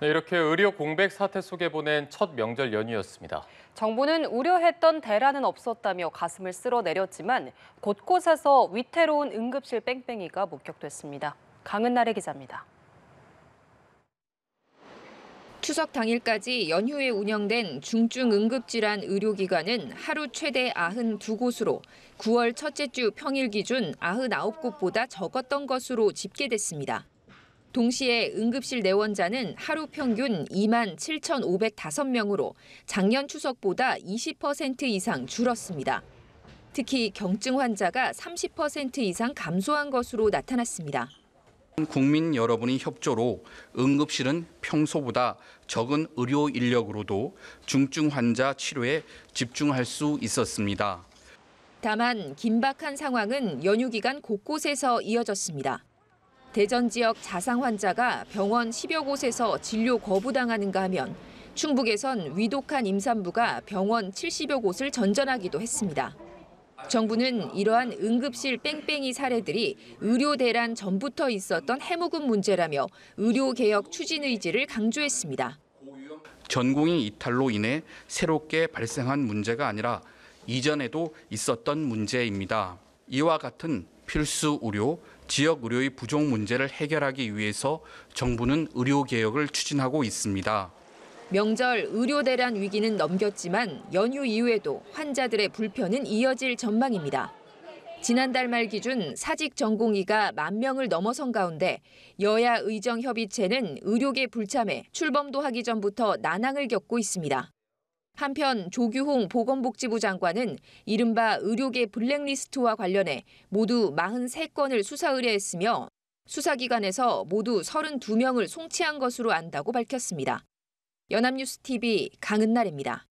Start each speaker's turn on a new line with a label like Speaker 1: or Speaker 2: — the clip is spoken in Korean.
Speaker 1: 네, 이렇게 의료 공백 사태 속에 보낸 첫 명절 연휴였습니다.
Speaker 2: 정부는 우려했던 대란은 없었다며 가슴을 쓸어내렸지만 곳곳에서 위태로운 응급실 뺑뺑이가 목격됐습니다. 강은나래 기자입니다.
Speaker 3: 추석 당일까지 연휴에 운영된 중증 응급질환 의료기관은 하루 최대 92곳으로 9월 첫째 주 평일 기준 99곳보다 적었던 것으로 집계됐습니다. 동시에 응급실 내원자는 하루 평균 2만 7,505명으로 작년 추석보다 20% 이상 줄었습니다. 특히 경증 환자가 30% 이상 감소한 것으로 나타났습니다.
Speaker 4: 국민 여러분의 협조로 응급실은 평소보다 적은 의료 인력으로도 중증 환자 치료에 집중할 수 있었습니다.
Speaker 3: 다만 긴박한 상황은 연휴 기간 곳곳에서 이어졌습니다. 대전 지역 자상 환자가 병원 10여 곳에서 진료 거부당하는가 하면 충북에선 위독한 임산부가 병원 70여 곳을 전전하기도 했습니다. 정부는 이러한 응급실 뺑뺑이 사례들이 의료 대란 전부터 있었던 해묵은 문제라며 의료 개혁 추진 의지를 강조했습니다.
Speaker 4: 전공의 이탈로 인해 새롭게 발생한 문제가 아니라 이전에도 있었던 문제입니다. 이와 같은 필수 의료, 지역 의료의 부족 문제를 해결하기 위해서 정부는 의료 개혁을 추진하고 있습니다.
Speaker 3: 명절 의료 대란 위기는 넘겼지만 연휴 이후에도 환자들의 불편은 이어질 전망입니다. 지난달 말 기준 사직 전공의가 만 명을 넘어선 가운데 여야 의정 협의체는 의료계 불참에 출범도 하기 전부터 난항을 겪고 있습니다. 한편 조규홍 보건복지부 장관은 이른바 의료계 블랙리스트와 관련해 모두 43건을 수사 의뢰했으며 수사기관에서 모두 32명을 송치한 것으로 안다고 밝혔습니다. 연합뉴스 TV 강은날입니다.